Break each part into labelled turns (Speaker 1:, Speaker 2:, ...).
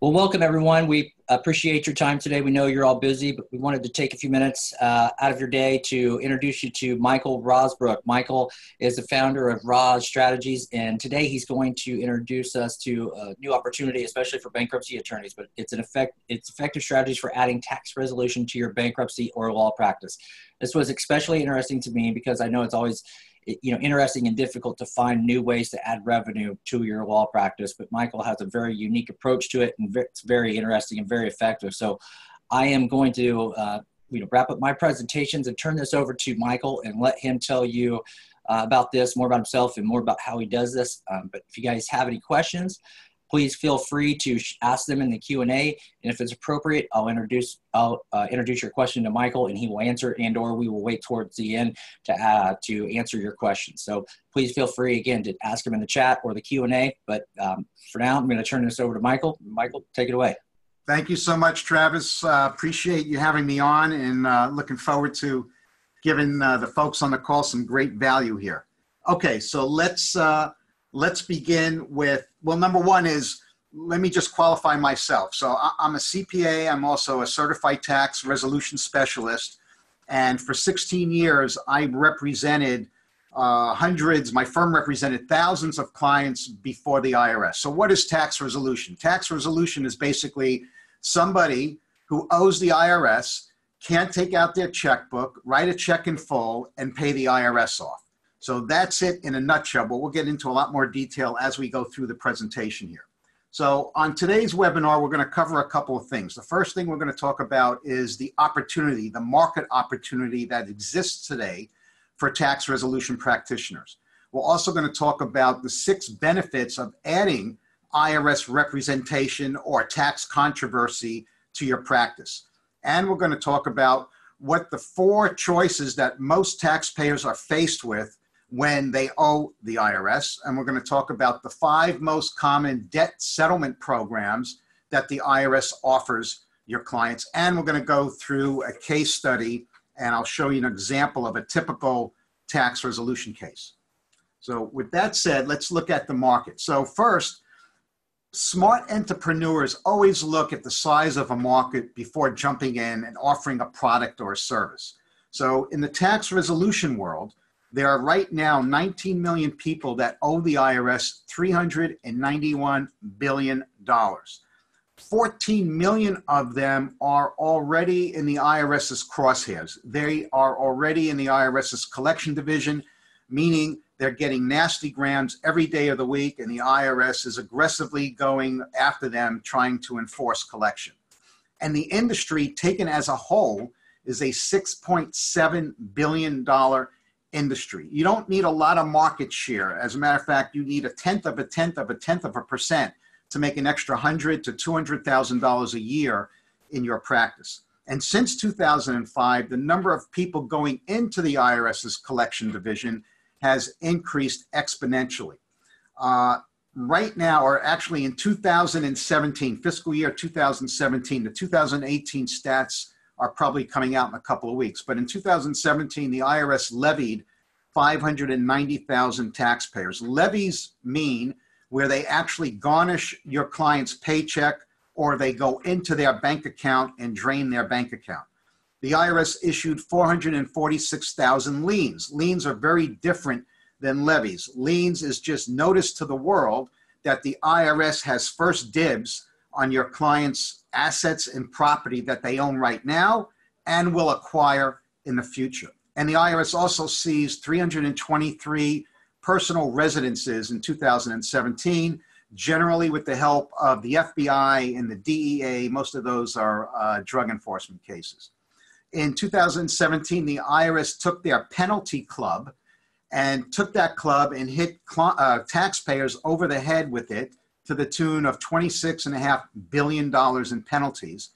Speaker 1: Well, welcome everyone. We appreciate your time today. We know you're all busy, but we wanted to take a few minutes uh, out of your day to introduce you to Michael Rozbruch. Michael is the founder of Roz Strategies, and today he's going to introduce us to a new opportunity, especially for bankruptcy attorneys. But it's an effect, it's effective strategies for adding tax resolution to your bankruptcy or law practice. This was especially interesting to me because I know it's always you know interesting and difficult to find new ways to add revenue to your law practice but michael has a very unique approach to it and it's very interesting and very effective. So i am going to uh, you know wrap up my presentations and turn this over to michael and let him tell you uh, about this more about himself and more about how he does this. Um, but if you guys have any questions please feel free to ask them in the Q&A. And if it's appropriate, I'll introduce, I'll uh, introduce your question to Michael and he will answer and or we will wait towards the end to, uh, to answer your questions. So please feel free again to ask him in the chat or the Q&A. But um, for now, I'm going to turn this over to Michael. Michael, take it away.
Speaker 2: Thank you so much, Travis. Uh, appreciate you having me on and uh, looking forward to giving uh, the folks on the call some great value here. Okay, so let's uh, let's begin with well, number one is let me just qualify myself. So I'm a CPA, I'm also a certified tax resolution specialist. And for 16 years, I represented uh, hundreds, my firm represented thousands of clients before the IRS. So, what is tax resolution? Tax resolution is basically somebody who owes the IRS, can't take out their checkbook, write a check in full, and pay the IRS off. So that's it in a nutshell, but we'll get into a lot more detail as we go through the presentation here. So on today's webinar, we're going to cover a couple of things. The first thing we're going to talk about is the opportunity, the market opportunity that exists today for tax resolution practitioners. We're also going to talk about the six benefits of adding IRS representation or tax controversy to your practice. And we're going to talk about what the four choices that most taxpayers are faced with when they owe the IRS. And we're going to talk about the five most common debt settlement programs that the IRS offers your clients. And we're going to go through a case study and I'll show you an example of a typical tax resolution case. So, with that said, let's look at the market. So, first, smart entrepreneurs always look at the size of a market before jumping in and offering a product or a service. So, in the tax resolution world, there are right now 19 million people that owe the IRS $391 billion. 14 million of them are already in the IRS's crosshairs. They are already in the IRS's collection division, meaning they're getting nasty grams every day of the week, and the IRS is aggressively going after them, trying to enforce collection. And the industry, taken as a whole, is a $6.7 billion industry. You don't need a lot of market share. As a matter of fact, you need a tenth of a tenth of a tenth of a percent to make an extra hundred to two hundred thousand dollars a year in your practice. And since 2005, the number of people going into the IRS's collection division has increased exponentially. Uh, right now, or actually in 2017, fiscal year 2017, the 2018 stats are probably coming out in a couple of weeks. But in 2017, the IRS levied 590,000 taxpayers. Levies mean where they actually garnish your client's paycheck or they go into their bank account and drain their bank account. The IRS issued 446,000 liens. Liens are very different than levies. Liens is just notice to the world that the IRS has first dibs on your client's assets and property that they own right now and will acquire in the future. And the IRS also seized 323 personal residences in 2017, generally with the help of the FBI and the DEA. Most of those are uh, drug enforcement cases. In 2017, the IRS took their penalty club and took that club and hit uh, taxpayers over the head with it to the tune of $26.5 billion in penalties.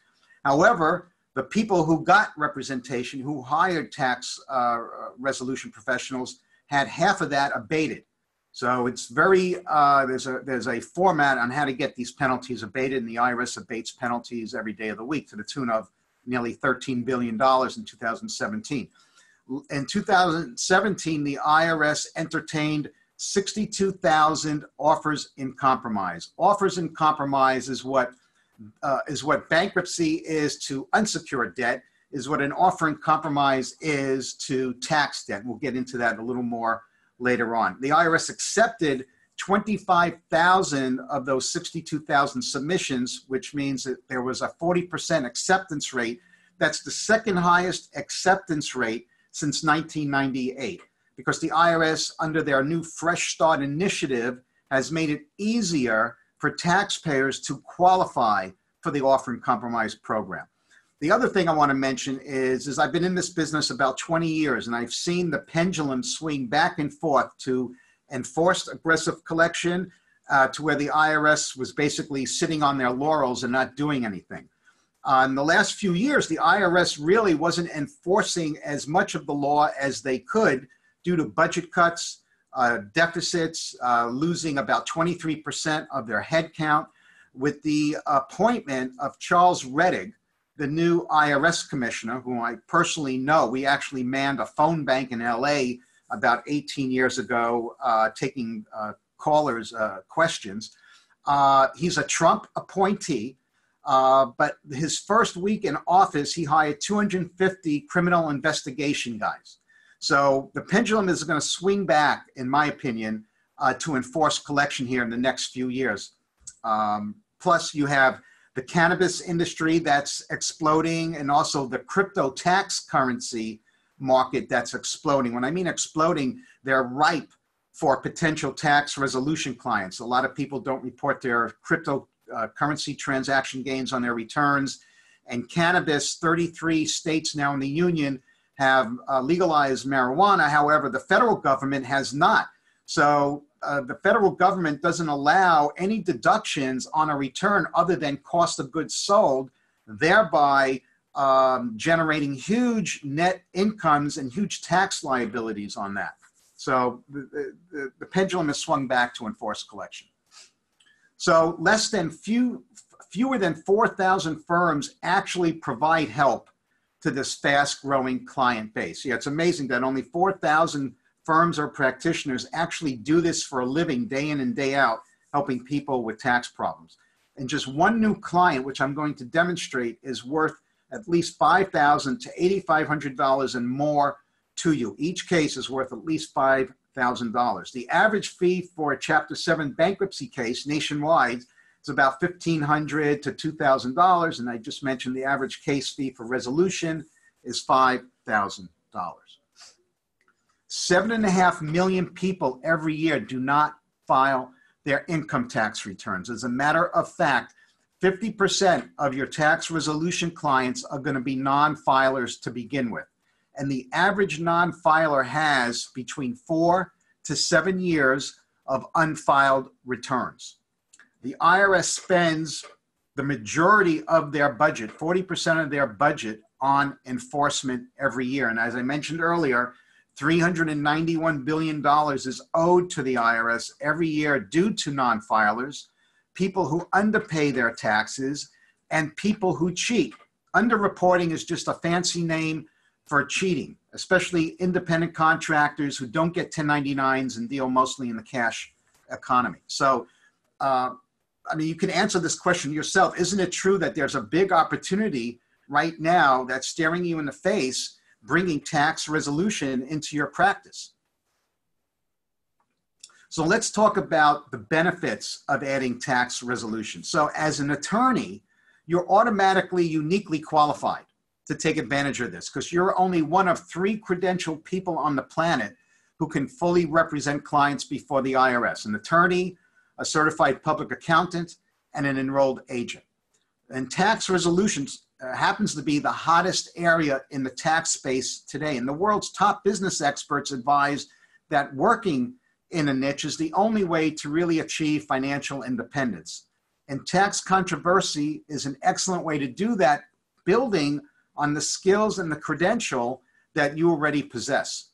Speaker 2: However, the people who got representation, who hired tax uh, resolution professionals, had half of that abated. So it's very uh, there's a there's a format on how to get these penalties abated, and the IRS abates penalties every day of the week to the tune of nearly 13 billion dollars in 2017. In 2017, the IRS entertained 62,000 offers in compromise. Offers in compromise is what uh, is what bankruptcy is to unsecured debt, is what an offer in compromise is to tax debt. We'll get into that a little more later on. The IRS accepted 25,000 of those 62,000 submissions, which means that there was a 40% acceptance rate. That's the second highest acceptance rate since 1998 because the IRS, under their new Fresh Start initiative, has made it easier for taxpayers to qualify for the Offer in Compromise program. The other thing I want to mention is, is I've been in this business about 20 years and I've seen the pendulum swing back and forth to enforced aggressive collection uh, to where the IRS was basically sitting on their laurels and not doing anything. Uh, in the last few years, the IRS really wasn't enforcing as much of the law as they could due to budget cuts, uh, deficits, uh, losing about 23% of their headcount. With the appointment of Charles Rettig, the new IRS commissioner, whom I personally know, we actually manned a phone bank in LA about 18 years ago, uh, taking uh, callers' uh, questions. Uh, he's a Trump appointee. Uh, but his first week in office, he hired 250 criminal investigation guys. So the pendulum is going to swing back, in my opinion, uh, to enforce collection here in the next few years. Um, plus, you have the cannabis industry that's exploding, and also the crypto tax currency market that's exploding. When I mean exploding, they're ripe for potential tax resolution clients. A lot of people don't report their cryptocurrency uh, transaction gains on their returns. And cannabis, 33 states now in the union have uh, legalized marijuana. However, the federal government has not. So uh, the federal government doesn't allow any deductions on a return other than cost of goods sold, thereby um, generating huge net incomes and huge tax liabilities on that. So the, the, the pendulum has swung back to enforced collection. So less than few, fewer than 4,000 firms actually provide help to this fast growing client base. Yeah, it's amazing that only 4,000 firms or practitioners actually do this for a living day in and day out, helping people with tax problems. And just one new client, which I'm going to demonstrate, is worth at least 5,000 to $8,500 and more to you. Each case is worth at least $5,000. The average fee for a Chapter 7 bankruptcy case nationwide it's about 1,500 to $2,000. And I just mentioned the average case fee for resolution is $5,000. Seven and a half million people every year do not file their income tax returns. As a matter of fact, 50% of your tax resolution clients are going to be non filers to begin with. And the average non filer has between four to seven years of unfiled returns the IRS spends the majority of their budget, 40% of their budget, on enforcement every year. And as I mentioned earlier, $391 billion is owed to the IRS every year due to non filers, people who underpay their taxes, and people who cheat. Underreporting is just a fancy name for cheating, especially independent contractors who don't get 1099s and deal mostly in the cash economy. So, uh, I mean, you can answer this question yourself. Isn't it true that there's a big opportunity right now that's staring you in the face, bringing tax resolution into your practice? So let's talk about the benefits of adding tax resolution. So, as an attorney, you're automatically uniquely qualified to take advantage of this because you're only one of three credentialed people on the planet who can fully represent clients before the IRS an attorney, a certified public accountant, and an enrolled agent. And tax resolutions uh, happens to be the hottest area in the tax space today. And the world's top business experts advise that working in a niche is the only way to really achieve financial independence. And tax controversy is an excellent way to do that, building on the skills and the credential that you already possess.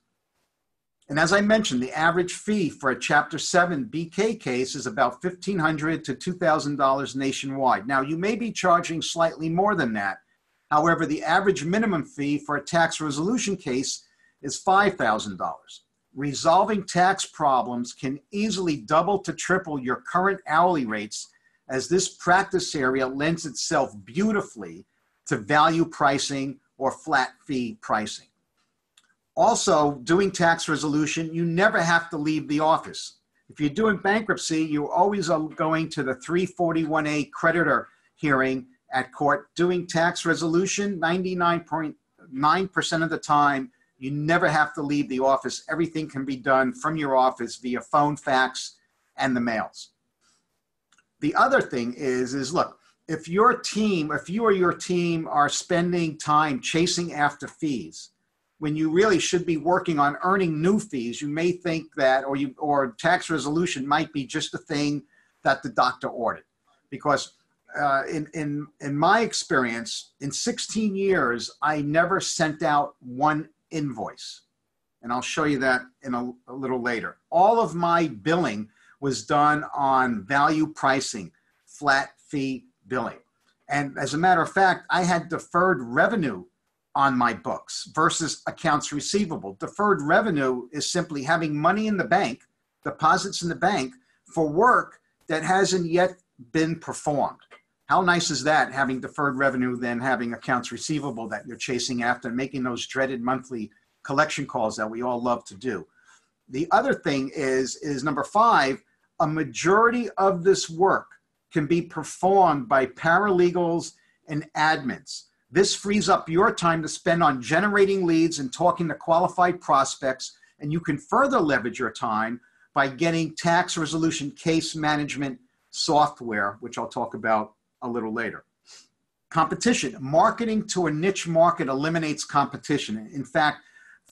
Speaker 2: And as I mentioned, the average fee for a Chapter 7 BK case is about $1,500 to $2,000 nationwide. Now, you may be charging slightly more than that. However, the average minimum fee for a tax resolution case is $5,000. resolving tax problems can easily double to triple your current hourly rates as this practice area lends itself beautifully to value pricing or flat fee pricing. Also, doing tax resolution, you never have to leave the office. If you're doing bankruptcy, you always are going to the 341A creditor hearing at court. Doing tax resolution, 99.9% of the time, you never have to leave the office. Everything can be done from your office via phone, fax, and the mails. The other thing is, is look, if your team, if you or your team are spending time chasing after fees, when you really should be working on earning new fees, you may think that, or you, or tax resolution might be just the thing that the doctor ordered, because uh, in in in my experience, in 16 years, I never sent out one invoice, and I'll show you that in a, a little later. All of my billing was done on value pricing, flat fee billing. And as a matter of fact, I had deferred revenue on my books versus accounts receivable. Deferred revenue is simply having money in the bank, deposits in the bank for work that hasn't yet been performed. How nice is that having deferred revenue than having accounts receivable that you're chasing after and making those dreaded monthly collection calls that we all love to do. The other thing is is number 5, a majority of this work can be performed by paralegals and admins. This frees up your time to spend on generating leads and talking to qualified prospects, and you can further leverage your time by getting tax resolution case management software, which I'll talk about a little later. Competition. Marketing to a niche market eliminates competition. In fact,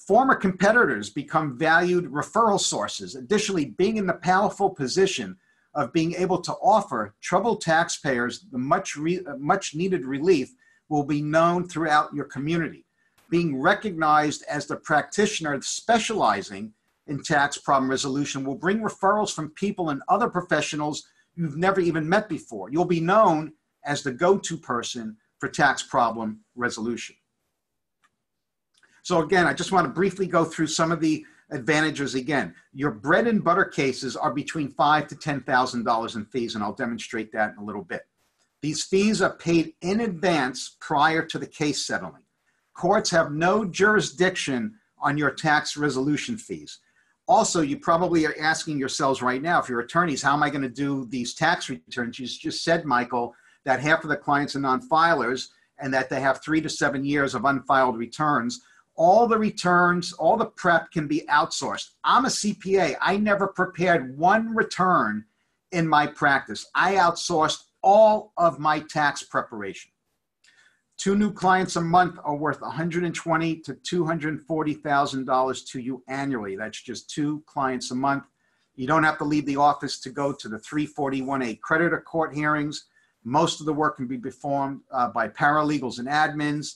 Speaker 2: former competitors become valued referral sources. Additionally, being in the powerful position of being able to offer troubled taxpayers the much, much needed relief will be known throughout your community. Being recognized as the practitioner specializing in tax problem resolution will bring referrals from people and other professionals you've never even met before. You'll be known as the go to person for tax problem resolution. So, again, I just want to briefly go through some of the advantages again. Your bread and butter cases are between five to ten thousand dollars in fees, and I'll demonstrate that in a little bit. These fees are paid in advance prior to the case settling. Courts have no jurisdiction on your tax resolution fees. Also, you probably are asking yourselves right now, if you're attorneys, how am I going to do these tax returns? You just said, Michael, that half of the clients are non-filers and that they have three to seven years of unfiled returns all the returns, all the prep can be outsourced. I'm a CPA. I never prepared one return in my practice. I outsourced all of my tax preparation. Two new clients a month are worth 120 to 240,000 dollars to you annually. That's just two clients a month. You don't have to leave the office to go to the 341A creditor court hearings. Most of the work can be performed uh, by paralegals and admins.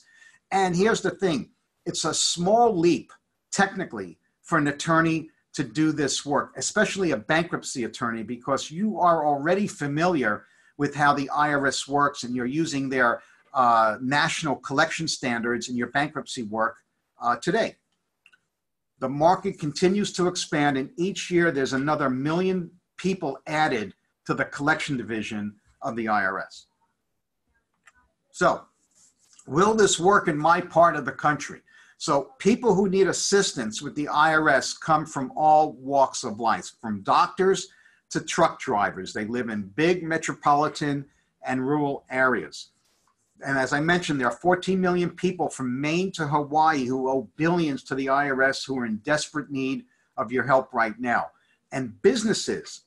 Speaker 2: And here's the thing it's a small leap, technically, for an attorney to do this work, especially a bankruptcy attorney, because you are already familiar with how the IRS works and you're using their uh, national collection standards in your bankruptcy work uh, today. The market continues to expand, and each year there's another million people added to the collection division of the IRS. So, will this work in my part of the country? So people who need assistance with the IRS come from all walks of life, from doctors to truck drivers. They live in big metropolitan and rural areas. And as I mentioned, there are 14 million people from Maine to Hawaii who owe billions to the IRS who are in desperate need of your help right now. And businesses,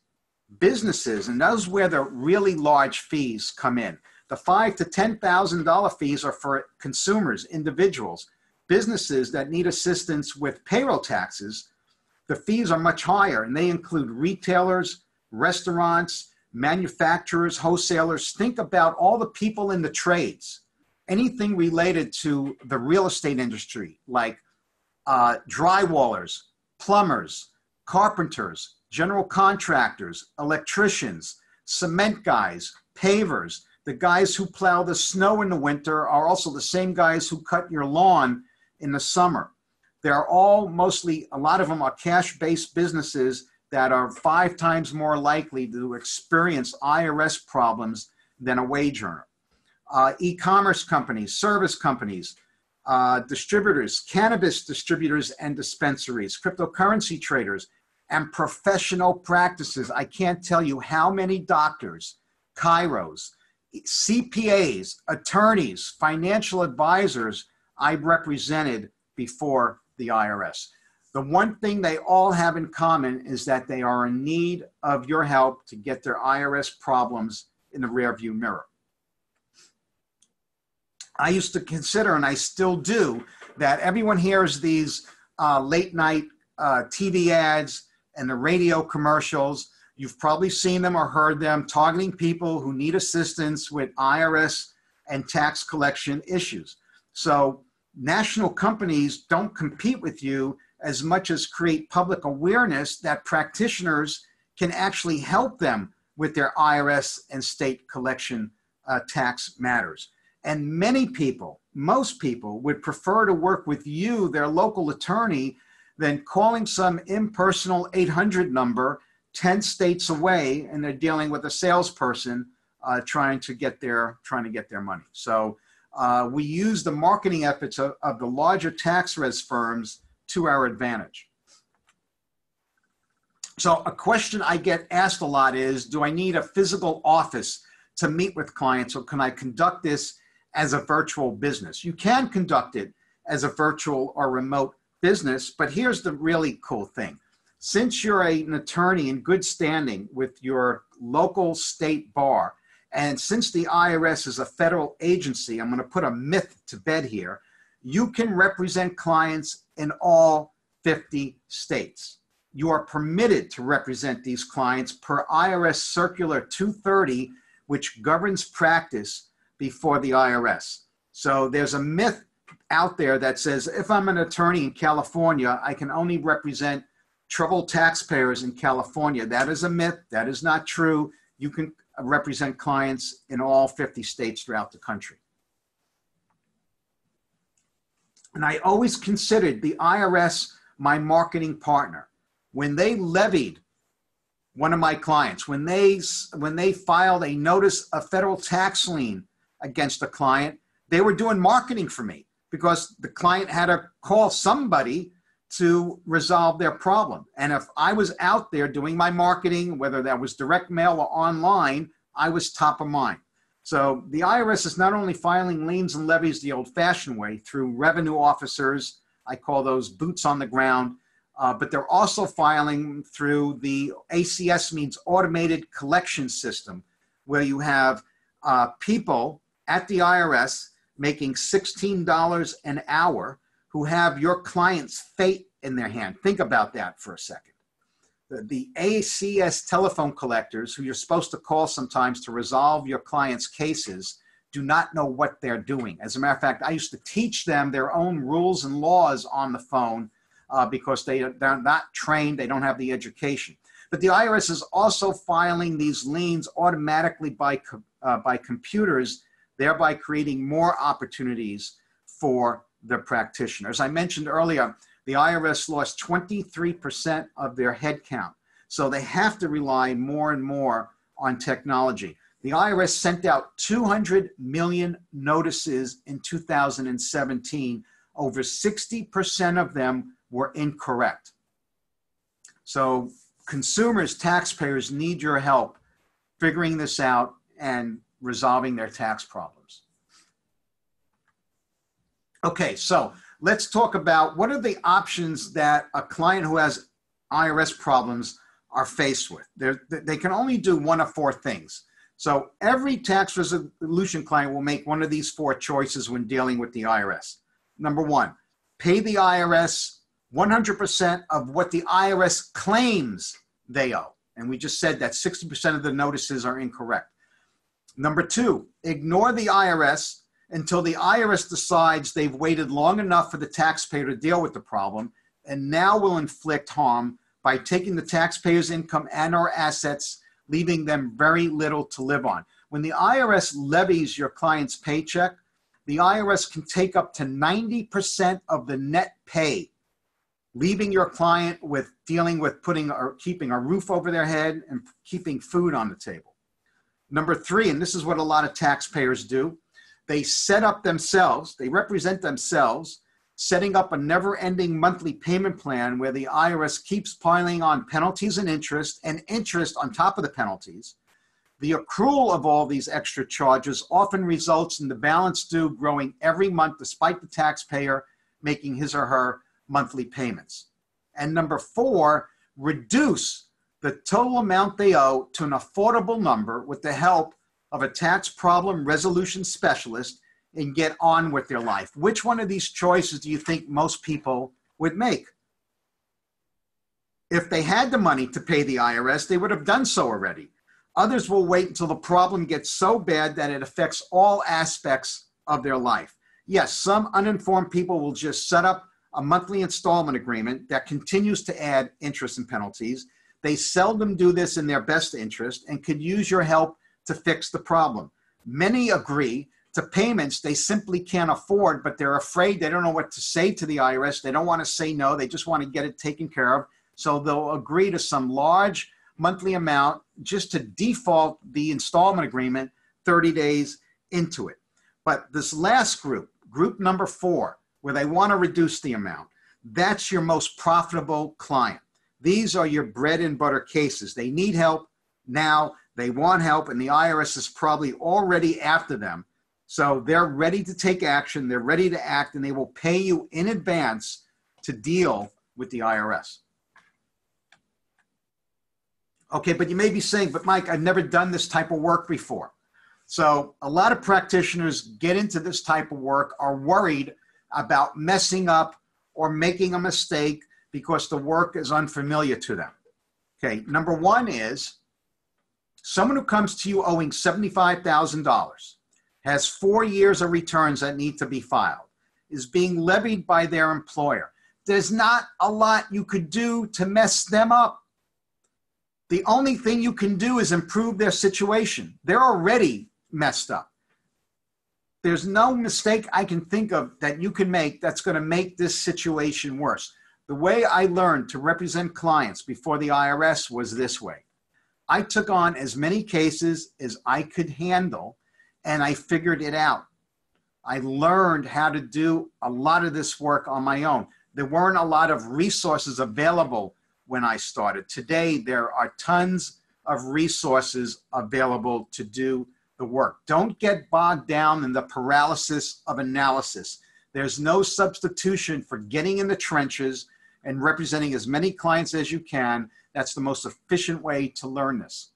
Speaker 2: businesses, and those where the really large fees come in. The five to ten thousand dollar fees are for consumers, individuals businesses that need assistance with payroll taxes, the fees are much higher, and they include retailers, restaurants, manufacturers, wholesalers. Think about all the people in the trades, anything related to the real estate industry, like uh, drywallers, plumbers, carpenters, general contractors, electricians, cement guys, pavers. The guys who plow the snow in the winter are also the same guys who cut your lawn in the summer. They're all mostly, a lot of them are cash based businesses that are five times more likely to experience IRS problems than a wage earner. Uh, e commerce companies, service companies, uh, distributors, cannabis distributors and dispensaries, cryptocurrency traders, and professional practices. I can't tell you how many doctors, chiros, CPAs, attorneys, financial advisors I've represented before the IRS. The one thing they all have in common is that they are in need of your help to get their IRS problems in the rearview mirror. I used to consider, and I still do, that everyone hears these uh, late night uh, TV ads and the radio commercials. You've probably seen them or heard them targeting people who need assistance with IRS and tax collection issues. So, national companies don't compete with you as much as create public awareness that practitioners can actually help them with their IRS and state collection uh, tax matters. And many people, most people, would prefer to work with you, their local attorney, than calling some impersonal 800 number 10 states away and they're dealing with a salesperson uh, trying to get their trying to get their money. So uh, we use the marketing efforts of, of the larger tax res firms to our advantage. So a question I get asked a lot is, do I need a physical office to meet with clients or can I conduct this as a virtual business? You can conduct it as a virtual or remote business, but here's the really cool thing. Since you're a, an attorney in good standing with your local state bar, and since the IRS is a federal agency, I'm going to put a myth to bed here. You can represent clients in all 50 states. You are permitted to represent these clients per IRS Circular 230, which governs practice before the IRS. So there's a myth out there that says if I'm an attorney in California, I can only represent troubled taxpayers in California. That is a myth. That is not true. You can represent clients in all 50 states throughout the country. And I always considered the IRS my marketing partner. When they levied one of my clients, when they, when they filed a notice of federal tax lien against a client, they were doing marketing for me because the client had to call somebody to resolve their problem. And if I was out there doing my marketing, whether that was direct mail or online, I was top of mind. So the IRS is not only filing liens and levies the old fashioned way through revenue officers, I call those boots on the ground, uh, but they're also filing through the ACS means automated collection system, where you have uh, people at the IRS making $16 an hour who have your client's fate in their hand. Think about that for a second. The, ACS telephone collectors, who you're supposed to call sometimes to resolve your client's cases, do not know what they're doing. As a matter of fact, I used to teach them their own rules and laws on the phone uh, because they, they're not trained, they don't have the education. But the IRS is also filing these liens automatically by, uh, by computers, thereby creating more opportunities for the practitioners. I mentioned earlier, the IRS lost 23% of their headcount. So they have to rely more and more on technology. The IRS sent out 200 million notices in 2017. Over 60% of them were incorrect. So consumers, taxpayers need your help figuring this out and resolving their tax problems. Okay, so let's talk about what are the options that a client who has IRS problems are faced with. They're, they can only do one of four things. So every tax resolution client will make one of these four choices when dealing with the IRS. Number one, pay the IRS 100% of what the IRS claims they owe. And we just said that 60% of the notices are incorrect. Number two, ignore the IRS until the IRS decides they've waited long enough for the taxpayer to deal with the problem and now will inflict harm by taking the taxpayer's income and or assets, leaving them very little to live on. When the IRS levies your client's paycheck, the IRS can take up to 90% of the net pay leaving your client with dealing with putting or keeping a roof over their head and keeping food on the table. Number three, and this is what a lot of taxpayers do, they set up themselves, they represent themselves, setting up a never ending monthly payment plan where the IRS keeps piling on penalties and interest and interest on top of the penalties. The accrual of all these extra charges often results in the balance due growing every month despite the taxpayer making his or her monthly payments. And number four, reduce the total amount they owe to an affordable number with the help of a tax problem resolution specialist and get on with their life. Which one of these choices do you think most people would make? If they had the money to pay the IRS, they would have done so already. Others will wait until the problem gets so bad that it affects all aspects of their life. Yes, some uninformed people will just set up a monthly installment agreement that continues to add interest and penalties. They seldom do this in their best interest and could use your help to fix the problem. Many agree to payments they simply can't afford, but they're afraid they don't know what to say to the IRS. They don't want to say no, they just want to get it taken care of. So they'll agree to some large monthly amount just to default the installment agreement 30 days into it. But this last group, group number four, where they want to reduce the amount. That's your most profitable client. These are your bread and butter cases. They need help now, they want help, and the IRS is probably already after them. So they're ready to take action, they're ready to act, and they will pay you in advance to deal with the IRS. Okay, but you may be saying, but Mike, I've never done this type of work before. So a lot of practitioners get into this type of work, are worried about messing up or making a mistake because the work is unfamiliar to them. Okay, number one is someone who comes to you owing $75,000, has four years of returns that need to be filed, is being levied by their employer. There's not a lot you could do to mess them up. The only thing you can do is improve their situation. They're already messed up there's no mistake I can think of that you can make that's going to make this situation worse. The way I learned to represent clients before the IRS was this way I took on as many cases as I could handle and I figured it out. I learned how to do a lot of this work on my own. There weren't a lot of resources available when I started. Today, there are tons of resources available to do the work. Don't get bogged down in the paralysis of analysis. There's no substitution for getting in the trenches and representing as many clients as you can. That's the most efficient way to learn this.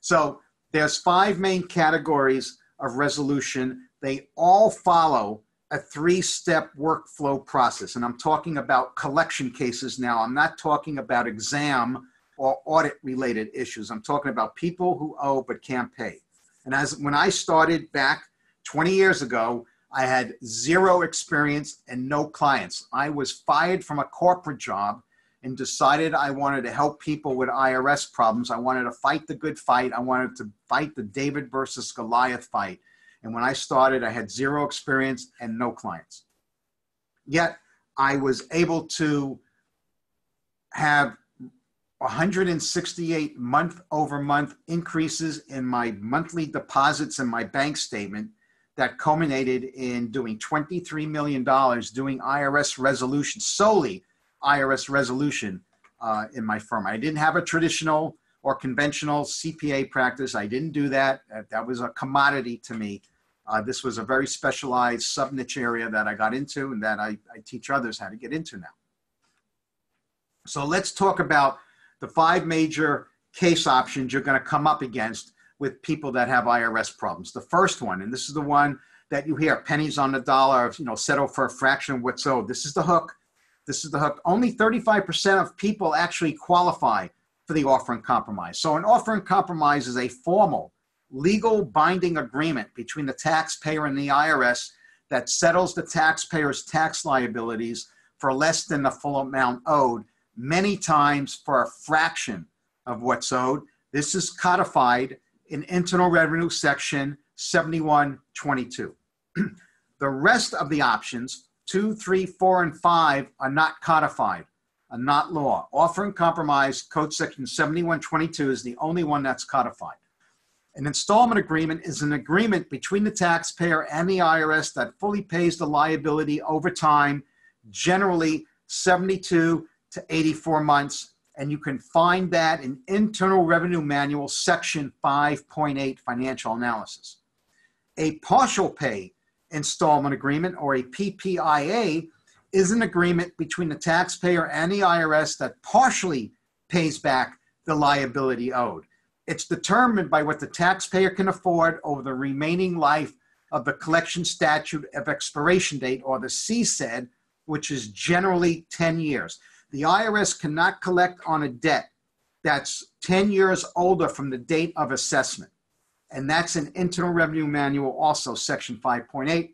Speaker 2: So there's five main categories of resolution. They all follow a three-step workflow process. And I'm talking about collection cases now. I'm not talking about exam or audit related issues. I'm talking about people who owe but can't pay. And as when I started back 20 years ago, I had zero experience and no clients. I was fired from a corporate job and decided I wanted to help people with IRS problems. I wanted to fight the good fight. I wanted to fight the David versus Goliath fight. And when I started, I had zero experience and no clients. Yet I was able to have 168 month over month increases in my monthly deposits in my bank statement that culminated in doing $23 million doing IRS resolution, solely IRS resolution uh, in my firm. I didn't have a traditional or conventional CPA practice. I didn't do that. That was a commodity to me. Uh, this was a very specialized sub niche area that I got into and that I, I teach others how to get into now. So let's talk about the five major case options you're going to come up against with people that have IRS problems. The first one, and this is the one that you hear pennies on the dollar, you know, settle for a fraction of what's owed. This is the hook. This is the hook. Only 35% of people actually qualify for the offer in compromise. So, an offer in compromise is a formal, legal binding agreement between the taxpayer and the IRS that settles the taxpayer's tax liabilities for less than the full amount owed many times for a fraction of what's owed. This is codified in Internal Revenue Section 7122. the rest of the options, two, three, four, and five, are not codified. are not law. Offer and compromise, Code Section 7122 is the only one that's codified. An installment agreement is an agreement between the taxpayer and the IRS that fully pays the liability over time, generally 72 to 84 months. And you can find that in Internal Revenue Manual, Section 5.8, Financial Analysis. A partial pay installment agreement or a PPIA is an agreement between the taxpayer and the IRS that partially pays back the liability owed. It's determined by what the taxpayer can afford over the remaining life of the collection statute of expiration date, or the CSED, which is generally 10 years. The IRS cannot collect on a debt that's 10 years older from the date of assessment. And that's an Internal Revenue Manual, also Section 5.8.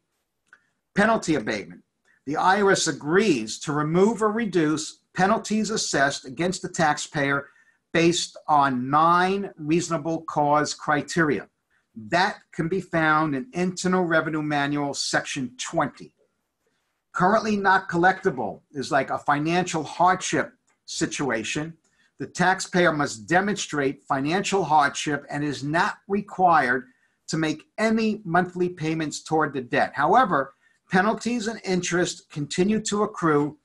Speaker 2: Penalty abatement. The IRS agrees to remove or reduce penalties assessed against the taxpayer based on nine reasonable cause criteria. That can be found in Internal Revenue Manual, Section 20. Currently not collectible is like a financial hardship situation. The taxpayer must demonstrate financial hardship and is not required to make any monthly payments toward the debt. However, penalties and interest continue to accrue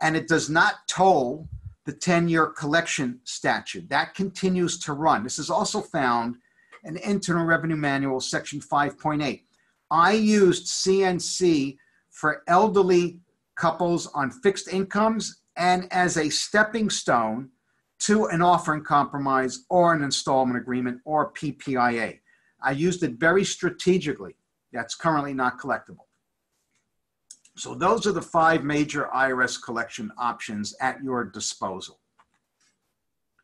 Speaker 2: and it does not toll the 10 year collection statute. That continues to run. This is also found in Internal Revenue Manual, Section 5.8. I used CNC for elderly couples on fixed incomes and as a stepping stone to an offer and compromise or an installment agreement or PPIA. I used it very strategically. That's currently not collectible. So those are the five major IRS collection options at your disposal.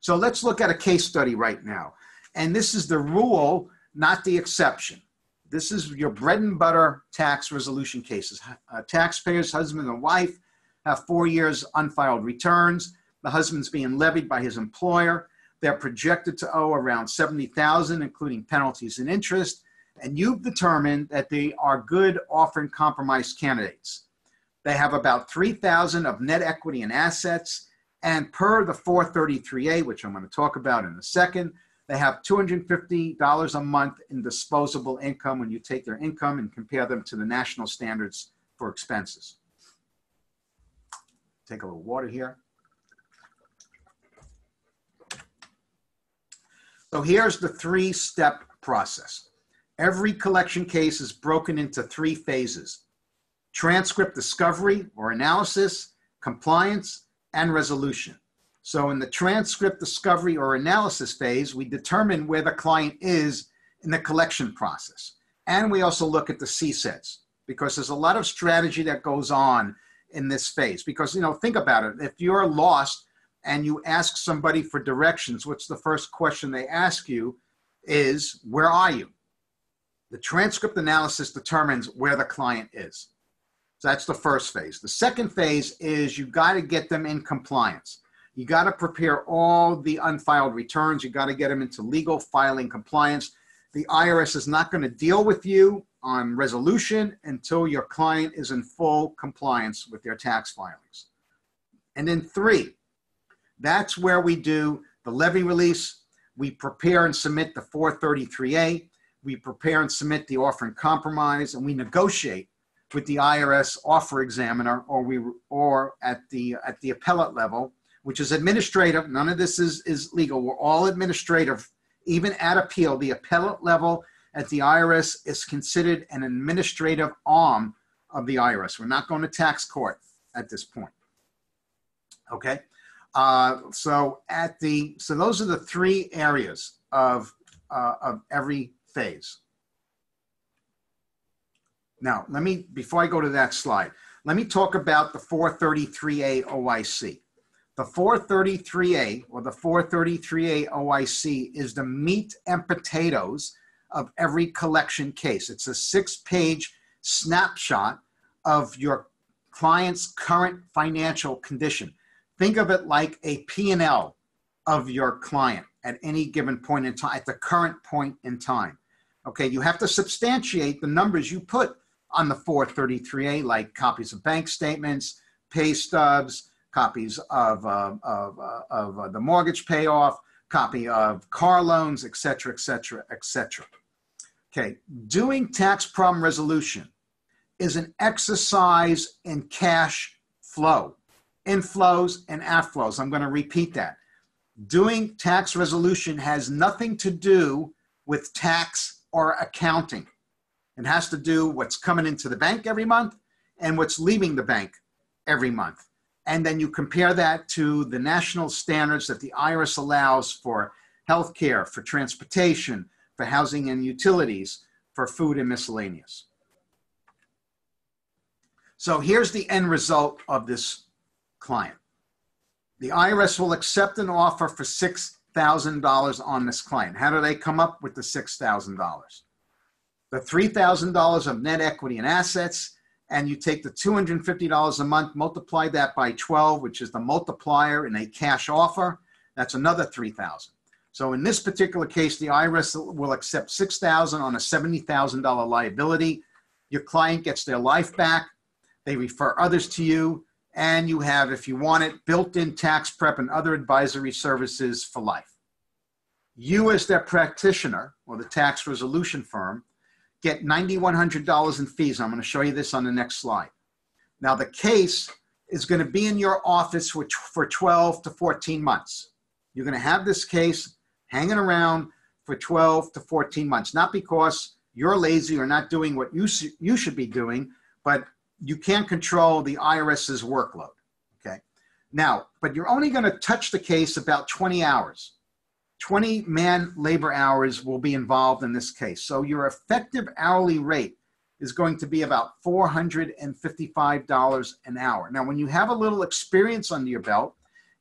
Speaker 2: So let's look at a case study right now. And this is the rule, not the exception. This is your bread and butter tax resolution cases. Uh, taxpayers, husband and wife, have four years unfiled returns. The husband's being levied by his employer. They're projected to owe around 70,000, including penalties and interest. And you've determined that they are good offer and compromise candidates. They have about 3,000 of net equity and assets. And per the 433A, which I'm going to talk about in a second, they have $250 a month in disposable income when you take their income and compare them to the national standards for expenses. Take a little water here. So here's the three step process. Every collection case is broken into three phases transcript discovery or analysis, compliance, and resolution. So in the transcript discovery or analysis phase, we determine where the client is in the collection process. And we also look at the CSEDs because there's a lot of strategy that goes on in this phase. Because, you know, think about it. If you're lost and you ask somebody for directions, what's the first question they ask you is, where are you? The transcript analysis determines where the client is. So that's the first phase. The second phase is you got to get them in compliance. You got to prepare all the unfiled returns. You got to get them into legal filing compliance. The IRS is not going to deal with you on resolution until your client is in full compliance with their tax filings. And then three, that's where we do the levy release. We prepare and submit the 433A. We prepare and submit the offer and compromise, and we negotiate with the IRS offer examiner or we or at the at the appellate level, which is administrative. None of this is is legal. We're all administrative. Even at appeal, the appellate level at the IRS is considered an administrative arm of the IRS. We're not going to tax court at this point. Okay. Uh, so at the so those are the three areas of uh, of every phase. Now, let me, before I go to that slide, let me talk about the 433A OIC. The 433A or the 433A OIC is the meat and potatoes of every collection case. It's a six page snapshot of your client's current financial condition. Think of it like a P&L of your client at any given point in time, at the current point in time. Okay, you have to substantiate the numbers you put on the 433A, like copies of bank statements, pay stubs, copies of, uh, of, uh, of uh, the mortgage payoff, copy of car loans, et cetera, et cetera, et cetera. Okay, doing tax problem resolution is an exercise in cash flow, inflows and outflows. I'm going to repeat that. Doing tax resolution has nothing to do with tax or accounting. It has to do what's coming into the bank every month and what's leaving the bank every month. And then you compare that to the national standards that the IRS allows for healthcare, for transportation, for housing and utilities, for food and miscellaneous. So here's the end result of this client. The IRS will accept an offer for $6,000 on this client. How do they come up with the $6,000? The $3,000 of net equity and assets, and you take the $250 a month, multiply that by 12, which is the multiplier in a cash offer, that's another 3,000. So in this particular case, the IRS will accept 6,000 on a $70,000 liability. Your client gets their life back. They refer others to you, and you have, if you want it, built-in tax prep and other advisory services for life. You as their practitioner or the tax resolution firm get $9,100 in fees. I'm going to show you this on the next slide. Now, the case is going to be in your office for, for 12 to 14 months. You're going to have this case hanging around for 12 to 14 months, not because you're lazy or not doing what you, you should be doing, but you can't control the IRS's workload. Okay. Now, but you're only going to touch the case about 20 hours. 20 man labor hours will be involved in this case. So your effective hourly rate is going to be about $455 an hour. Now, when you have a little experience under your belt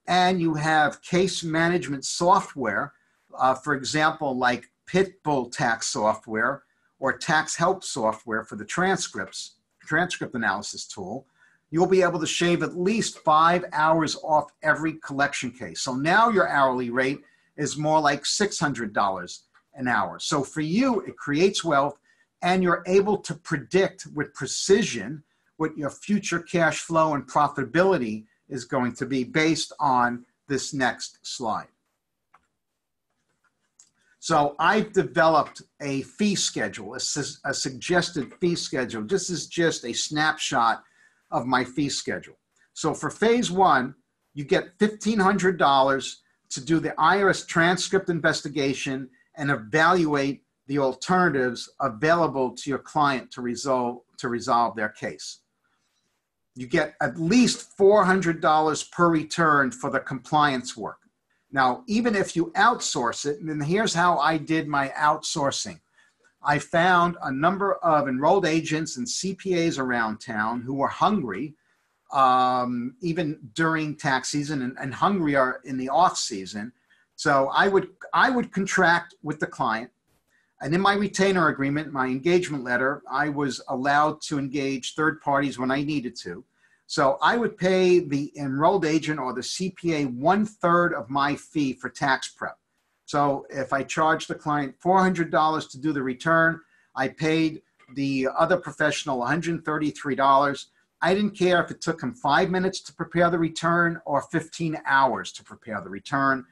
Speaker 2: and you have case management software, uh, for example, like Pitbull tax software or tax help software for the transcripts, transcript analysis tool, you'll be able to shave at least five hours off every collection case. So now your hourly rate is more like $600 an hour. So for you, it creates wealth and you're able to predict with precision what your future cash flow and profitability is going to be based on this next slide. So I've developed a fee schedule, a, su a suggested fee schedule. This is just a snapshot of my fee schedule. So for phase one, you get $1,500 to do the IRS transcript investigation and evaluate the alternatives available to your client to resolve, to resolve their case. You get at least $400 per return for the compliance work. Now, even if you outsource it, and here's how I did my outsourcing. I found a number of enrolled agents and CPAs around town who were hungry um, even during tax season and, and hungry are in the off season. So I would I would contract with the client, and in my retainer agreement, my engagement letter, I was allowed to engage third parties when I needed to. So I would pay the enrolled agent or the CPA one third of my fee for tax prep. So if I charged the client $400 to do the return, I paid the other professional $133 I didn't care if it took him five minutes to prepare the return or 15 hours to prepare the return.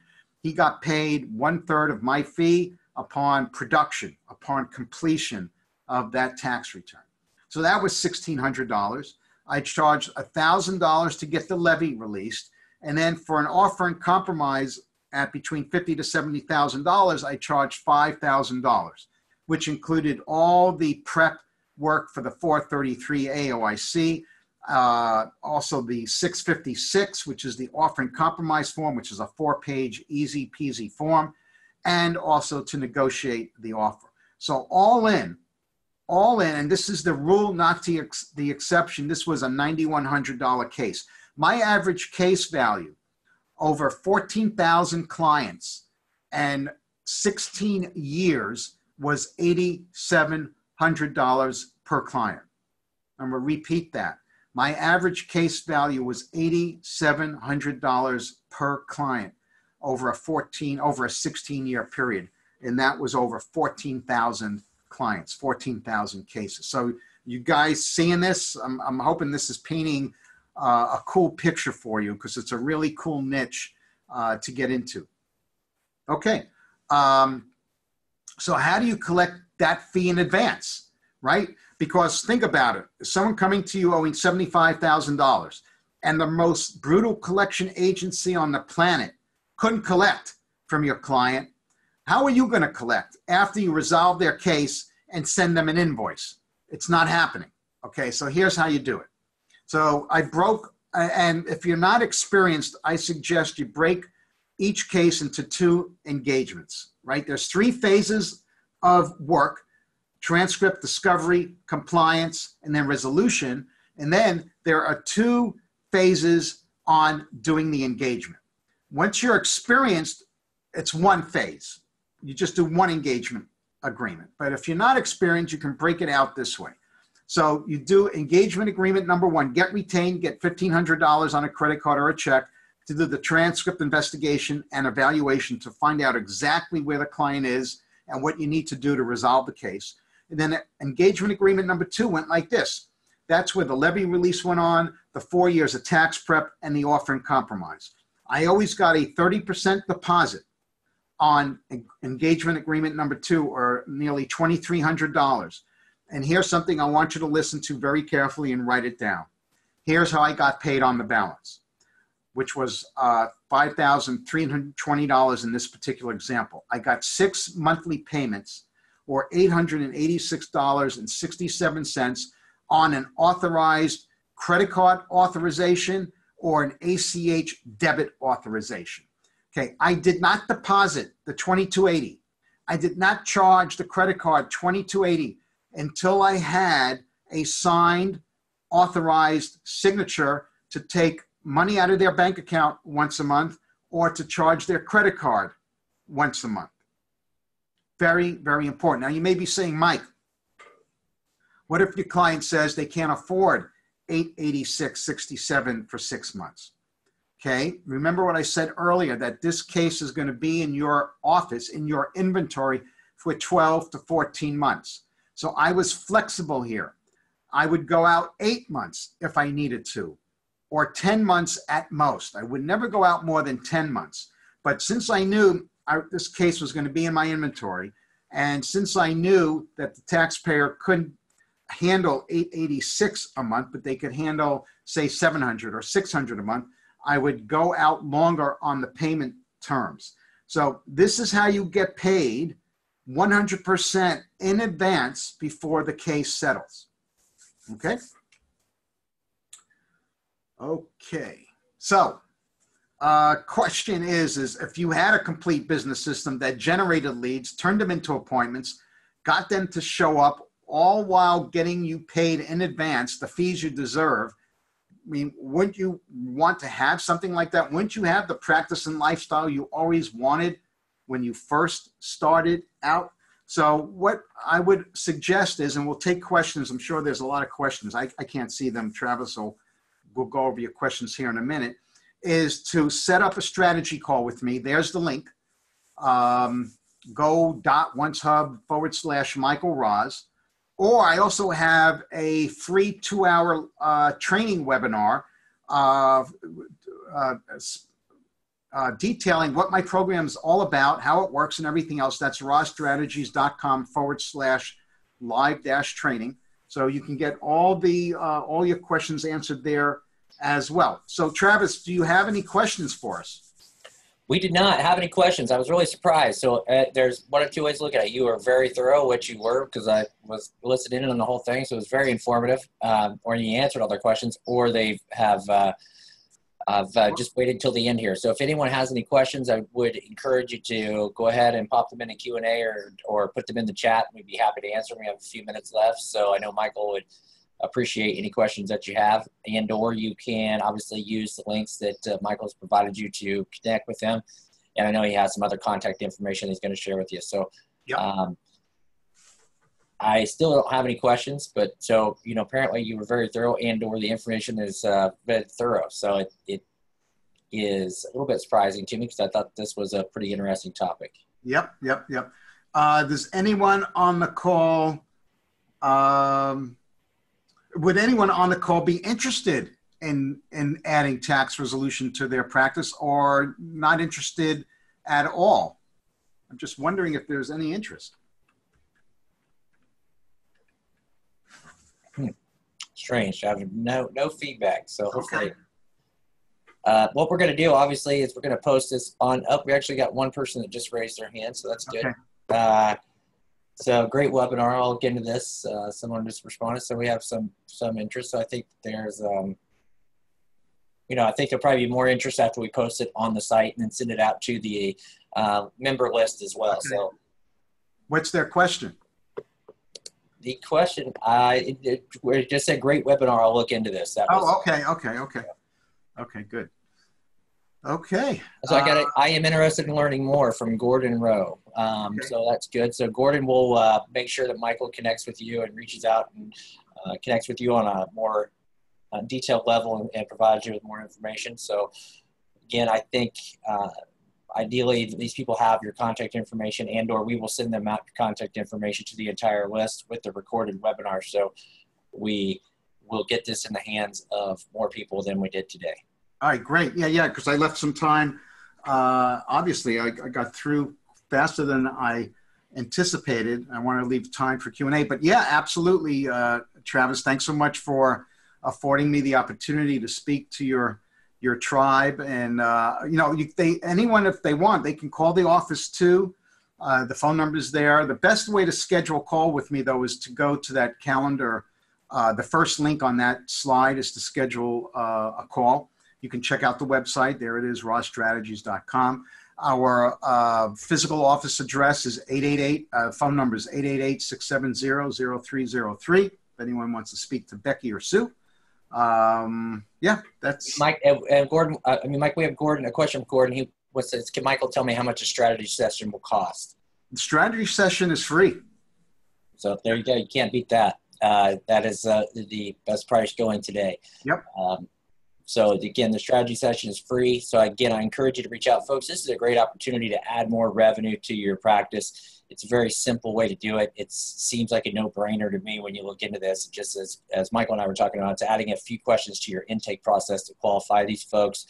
Speaker 2: He got paid one third of my fee upon production, upon completion of that tax return. So that was $1,600. I charged $1,000 to get the levy released. And then for an offer and compromise at between fifty to $70,000, I charged $5,000, which included all the prep work for the 433 AOIC, uh, also the 656, which is the offering compromise form, which is a four page easy peasy form, and also to negotiate the offer. So all in, all in, and this is the rule, not the, ex- the exception. This was a $9,100 case. My average case value over 14,000 clients and 16 years was $8,700 per client. I'm going to repeat that. My average case value was $8,700 per client over a 14, over a 16 year period. And that was over 14,000 clients, 14,000 cases. So you guys seeing this, I'm, I'm hoping this is painting uh, a cool picture for you because it's a really cool niche uh, to get into. Okay. Um, so how do you collect that fee in advance, right? Because think about it. Someone coming to you owing $75,000 and the most brutal collection agency on the planet couldn't collect from your client, how are you going to collect after you resolve their case and send them an invoice? It's not happening. Okay, so here's how you do it. So I broke, and if you're not experienced, I suggest you break each case into two engagements, right? There's three phases of work transcript, discovery, compliance, and then resolution. And then there are two phases on doing the engagement. Once you're experienced, it's one phase. You just do one engagement agreement. But if you're not experienced, you can break it out this way. So you do engagement agreement number one, get retained, get $1,500 on a credit card or a check to do the transcript investigation and evaluation to find out exactly where the client is and what you need to do to resolve the case. And then engagement agreement number two went like this. That's where the levy release went on, the four years of tax prep, and the offer and compromise. I always got a 30% deposit on engagement agreement number two, or nearly $2,300. And here's something I want you to listen to very carefully and write it down. Here's how I got paid on the balance, which was uh, $5,320 in this particular example. I got six monthly payments or $886.67 on an authorized credit card authorization or an ACH debit authorization. Okay, I did not deposit the 2280. I did not charge the credit card 2280 until I had a signed authorized signature to take money out of their bank account once a month or to charge their credit card once a month. Very, very important. Now, you may be saying, Mike, what if your client says they can't afford 886.67 for six months? Okay, remember what I said earlier that this case is going to be in your office, in your inventory for 12 to 14 months. So I was flexible here. I would go out eight months if I needed to, or 10 months at most. I would never go out more than 10 months. But since I knew I, this case was going to be in my inventory, and since I knew that the taxpayer couldn't handle 886 a month, but they could handle, say, 700 or 600 a month, I would go out longer on the payment terms. So this is how you get paid 100% in advance before the case settles. Okay? Okay. So, uh, question is, is if you had a complete business system that generated leads, turned them into appointments, got them to show up, all while getting you paid in advance the fees you deserve, I mean, wouldn't you want to have something like that? Wouldn't you have the practice and lifestyle you always wanted when you first started out? So, what I would suggest is, and we'll take questions. I'm sure there's a lot of questions. I, I can't see them, Travis, so we'll go over your questions here in a minute. Is to set up a strategy call with me. There's the link. Um, go dot OnceHub forward slash Michael Roz. Or I also have a free two hour uh, training webinar uh, uh, detailing what my program is all about, how it works, and everything else. That's rozstrategies.com forward slash live dash training. So you can get all the uh, all your questions answered there as well. So Travis, do you have any questions for us?
Speaker 1: We did not have any questions. I was really surprised. So uh, there's one or two ways to look at it. You were very thorough, which you were, because I was listening in on the whole thing. So it was very informative, um, or you answered all their questions, or they have uh, I've uh, just waited until the end here. So if anyone has any questions, I would encourage you to go ahead and pop them in the Q&A or, or put them in the chat. We'd be happy to answer them. We have a few minutes left. So I know Michael would appreciate any questions that you have and or you can obviously use the links that uh, Michael's provided you to connect with him. And I know he has some other contact information he's going to share with you. So yep. um, I still don't have any questions, but so you know, apparently you were very thorough, and or the information is uh, very thorough. So it it is a little bit surprising to me because I thought this was a pretty interesting topic.
Speaker 2: Yep, yep, yep. Uh, does anyone on the call? Um, would anyone on the call be interested in in adding tax resolution to their practice or not interested at all. I'm just wondering if there's any interest.
Speaker 1: Strange. I have no no feedback. So hopefully,
Speaker 2: Okay.
Speaker 1: uh, what we're gonna do, obviously, is we're gonna post this on. Up, we actually got one person that just raised their hand, so that's good.
Speaker 2: Okay.
Speaker 1: Uh, so great webinar. I'll get into this. Uh, someone just responded, so we have some some interest. So I think there's, um, you know, I think there'll probably be more interest after we post it on the site and then send it out to the uh, member list as well.
Speaker 2: Okay.
Speaker 1: So
Speaker 2: What's their question?
Speaker 1: the question, I it just said great webinar. I'll look into this. That was,
Speaker 2: Oh, okay, okay, okay. Okay, good. Okay.
Speaker 1: So I got it.
Speaker 2: Uh,
Speaker 1: I am interested in learning more from Gordon Rowe. Um,
Speaker 2: Okay.
Speaker 1: So that's good. So Gordon will uh, make sure that Michael connects with you and reaches out and uh, connects with you on a more uh, detailed level and, and provides you with more information. So again, I think uh, ideally these people have your contact information and or we will send them out your contact information to the entire list with the recorded webinar. So we will get this in the hands of more people than we did today.
Speaker 2: All right, great. Yeah, yeah, because I left some time. Uh, obviously, I, I got through faster than I anticipated. I want to leave time for Q&A. But yeah, absolutely, uh, Travis, thanks so much for affording me the opportunity to speak to your your tribe. And, uh, you know, you, they anyone, if they want, they can call the office too. Uh, the phone number is there. The best way to schedule a call with me, though, is to go to that calendar. Uh, the first link on that slide is to schedule uh, a call. You can check out the website. There it is, rozstrategies.com. Our uh, physical office address is 888, uh, phone number is 888-670-0303. If anyone wants to speak to Becky or Sue. Um, yeah, that's,
Speaker 1: Mike and, and Gordon. Uh, I mean, Mike. We have Gordon. A question from Gordon. He what says? Can Michael tell me how much a strategy session will cost?
Speaker 2: the strategy session is free.
Speaker 1: So there you go. You can't beat that. Uh, that is uh, the best price going today.
Speaker 2: Yep.
Speaker 1: Um, so again, the strategy session is free. So again, I encourage you to reach out, folks. This is a great opportunity to add more revenue to your practice. It's a very simple way to do it. It seems like a no-brainer to me when you look into this. Just as as Michael and I were talking about, it's adding a few questions to your intake process to qualify these folks.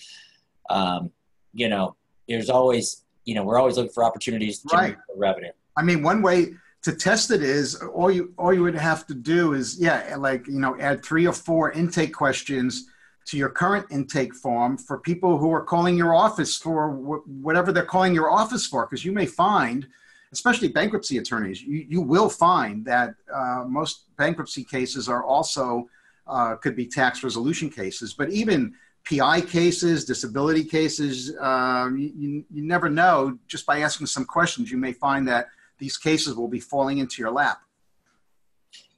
Speaker 1: Um, you know, there's always, you know, we're always looking for opportunities to
Speaker 2: Right.
Speaker 1: generate revenue.
Speaker 2: I mean, one way to test it is all you all you would have to do is yeah, like you know, add three or four intake questions to your current intake form for people who are calling your office for wh- whatever they're calling your office for, because you may find, especially bankruptcy attorneys, you, you will find that uh, most bankruptcy cases are also uh, could be tax resolution cases, but even PI cases, disability cases, you, you, you never know. Just by asking some questions, you may find that these cases will be falling into your lap.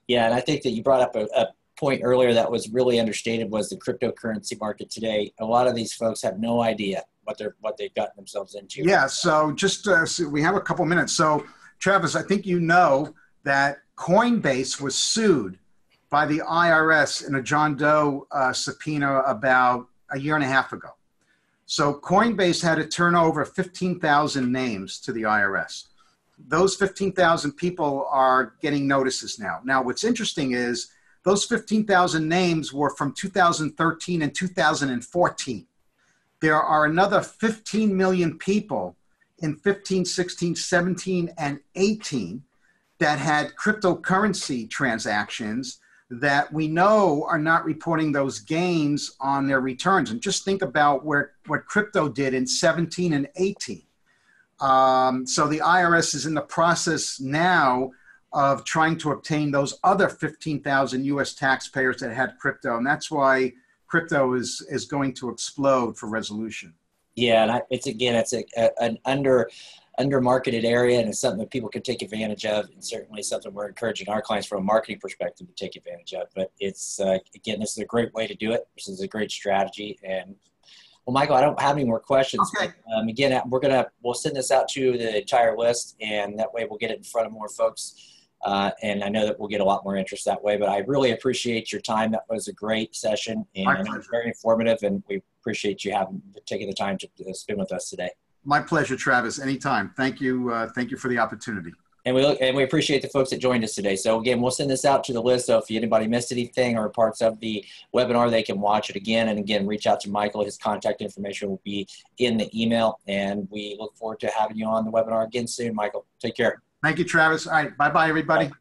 Speaker 1: Yeah, and I think that you brought up a, a point earlier that was really understated was the cryptocurrency market today. A lot of these folks have no idea what they're what they've gotten themselves into.
Speaker 2: Yeah, so just uh, so we have a couple minutes. So, Travis, I think you know that Coinbase was sued by the IRS in a John Doe uh, subpoena about a year and a half ago. So, Coinbase had to turn over 15,000 names to the IRS. Those 15,000 people are getting notices now. Now, what's interesting is those 15,000 names were from 2013 and 2014 there are another 15 million people in 15, 16, 17, and 18 that had cryptocurrency transactions that we know are not reporting those gains on their returns. And just think about where what crypto did in 17 and 18. Um, so the IRS is in the process now of trying to obtain those other 15,000 US taxpayers that had crypto. And that's why crypto is is going to explode for resolution.
Speaker 1: Yeah, and I, it's again, it's a, a, an under under marketed area, and it's something that people can take advantage of, and certainly something we're encouraging our clients from a marketing perspective to take advantage of. But it's uh, again, this is a great way to do it. This is a great strategy, and well, Michael, I don't have any more questions.
Speaker 2: Okay.
Speaker 1: But, um, again, we're gonna we'll send this out to the entire list, and that way we'll get it in front of more folks. Uh, and I know that we'll get a lot more interest that way. But I really appreciate your time. That was a great session, and it was very informative. And we appreciate you having taking the time to spend with us today.
Speaker 2: My pleasure, Travis. Anytime. Thank you. Uh, thank you for the opportunity.
Speaker 1: And we look, and we appreciate the folks that joined us today. So again, we'll send this out to the list. So if anybody missed anything or parts of the webinar, they can watch it again. And again, reach out to Michael. His contact information will be in the email. And we look forward to having you on the webinar again soon, Michael. Take care.
Speaker 2: Thank you, Travis. All right. Everybody.
Speaker 1: Bye.